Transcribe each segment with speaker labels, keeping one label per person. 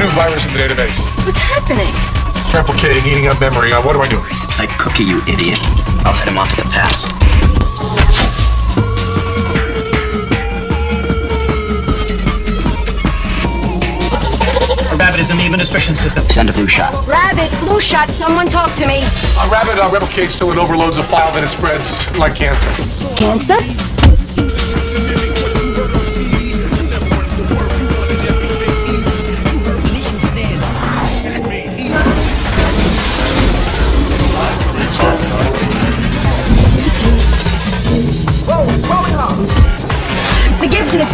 Speaker 1: new virus in the database.
Speaker 2: What's happening?
Speaker 1: It's replicating, eating up memory. Uh, what do I do?
Speaker 3: Like cookie, you idiot. I'll head him off at the pass.
Speaker 4: A rabbit is in the administration system.
Speaker 3: Send a flu shot.
Speaker 2: Rabbit, flu shot, someone talk to me.
Speaker 1: A rabbit uh, replicates till it overloads a file, then it spreads like cancer.
Speaker 2: Cancer?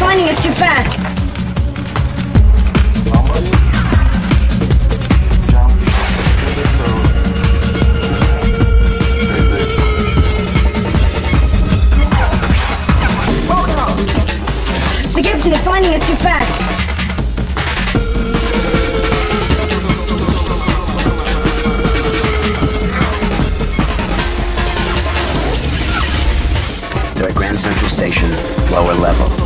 Speaker 2: Finding us too fast. The Gibson is finding us too fast.
Speaker 3: They're at Grand Central Station, lower level.